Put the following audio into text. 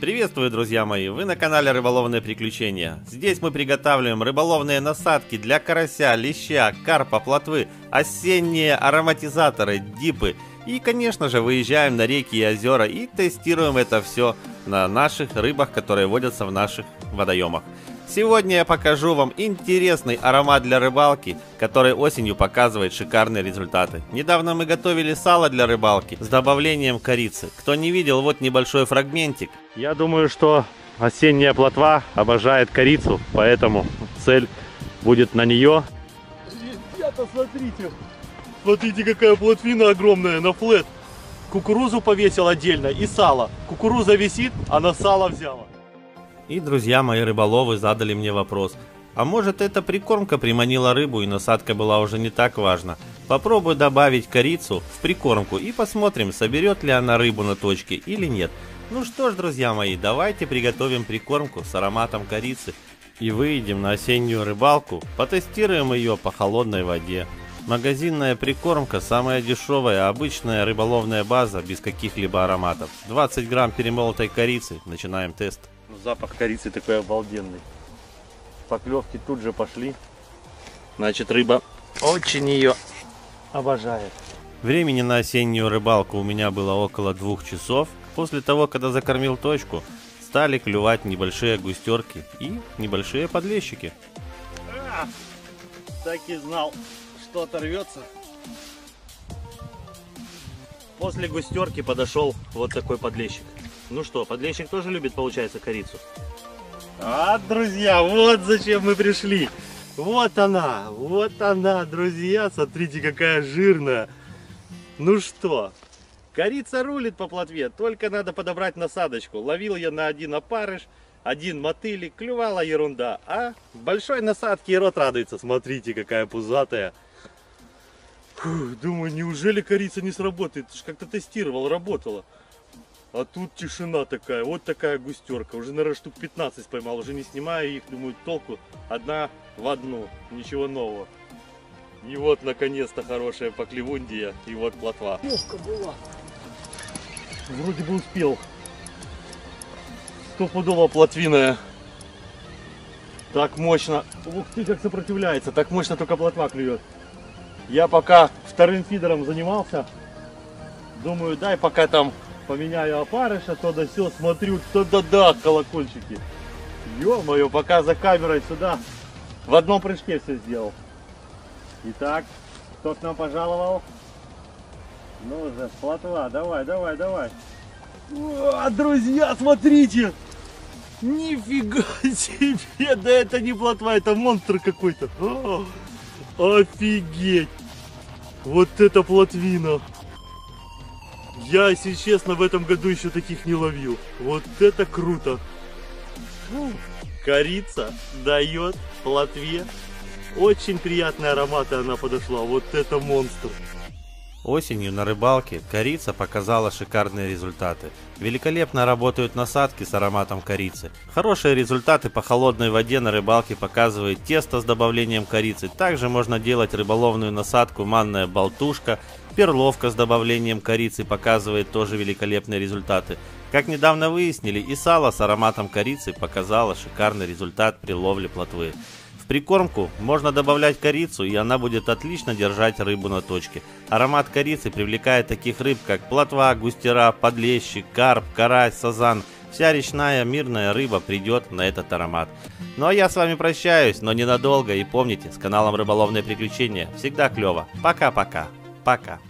Приветствую, друзья мои! Вы на канале Рыболовные Приключения. Здесь мы приготавливаем рыболовные насадки для карася, леща, карпа, плотвы, осенние ароматизаторы, дипы. И, конечно же, выезжаем на реки и озера и тестируем это все на наших рыбах, которые водятся в наших водоемах. Сегодня я покажу вам интересный аромат для рыбалки, который осенью показывает шикарные результаты. Недавно мы готовили сало для рыбалки с добавлением корицы. Кто не видел, вот небольшой фрагментик. Я думаю, что осенняя плотва обожает корицу, поэтому цель будет на нее. Ребята, смотрите. Смотрите, какая плотвина огромная на флет. Кукурузу повесил отдельно и сало. Кукуруза висит, а на сало взяла. И друзья мои рыболовы задали мне вопрос. А может эта прикормка приманила рыбу и насадка была уже не так важна? Попробую добавить корицу в прикормку и посмотрим, соберет ли она рыбу на точке или нет. Ну что ж, друзья мои, давайте приготовим прикормку с ароматом корицы и выйдем на осеннюю рыбалку, потестируем ее по холодной воде. Магазинная прикормка самая дешевая, обычная рыболовная база без каких-либо ароматов. 20 грамм перемолотой корицы, начинаем тест. Ну, запах корицы такой обалденный. Поклевки тут же пошли. Значит, рыба очень ее обожает. Времени на осеннюю рыбалку у меня было около двух часов. После того, когда закормил точку, стали клювать небольшие густерки и небольшие подлещики. А, так и знал, что оторвется. После густерки подошел вот такой подлещик. Ну что, подлещик тоже любит, получается, корицу? А, друзья, вот зачем мы пришли. Вот она, вот она, друзья. Смотрите, какая жирная. Ну что, корица рулит по плотве. Только надо подобрать насадочку. Ловил я на один опарыш, один мотылик. Клювала ерунда. А большой насадки и рот радуется. Смотрите, какая пузатая. Фух, думаю, неужели корица не сработает? Ты как-то тестировал, работала. А тут тишина такая, вот такая густерка. Уже, наверное, штук 15 поймал, уже не снимаю их, думаю, толку. Одна в одну, ничего нового. И вот, наконец-то, хорошая поклевундия, и вот плотва. Ловко была. Вроде бы успел. Стопудово плотвиная. Так мощно. Ух ты, как сопротивляется. Так мощно только плотва клюет. Я пока вторым фидером занимался. Думаю, дай пока там поменяю опарыша, то да все, смотрю, то да да колокольчики. Ё-моё, пока за камерой сюда в одном прыжке все сделал. Итак, кто к нам пожаловал? Ну же, плотва, давай, давай, давай. О, друзья, смотрите! Нифига себе! Да это не плотва, это монстр какой-то. Офигеть! Вот это плотвина! Я, если честно, в этом году еще таких не ловил. Вот это круто. Корица дает плотве. Очень приятные ароматы она подошла. Вот это монстр. Осенью на рыбалке корица показала шикарные результаты. Великолепно работают насадки с ароматом корицы. Хорошие результаты по холодной воде на рыбалке показывает тесто с добавлением корицы. Также можно делать рыболовную насадку манная болтушка. Перловка с добавлением корицы показывает тоже великолепные результаты. Как недавно выяснили, и сало с ароматом корицы показало шикарный результат при ловле плотвы прикормку можно добавлять корицу, и она будет отлично держать рыбу на точке. Аромат корицы привлекает таких рыб, как плотва, густера, подлещик, карп, карась, сазан. Вся речная мирная рыба придет на этот аромат. Ну а я с вами прощаюсь, но ненадолго. И помните, с каналом Рыболовные Приключения всегда клево. Пока-пока. Пока. -пока. Пока.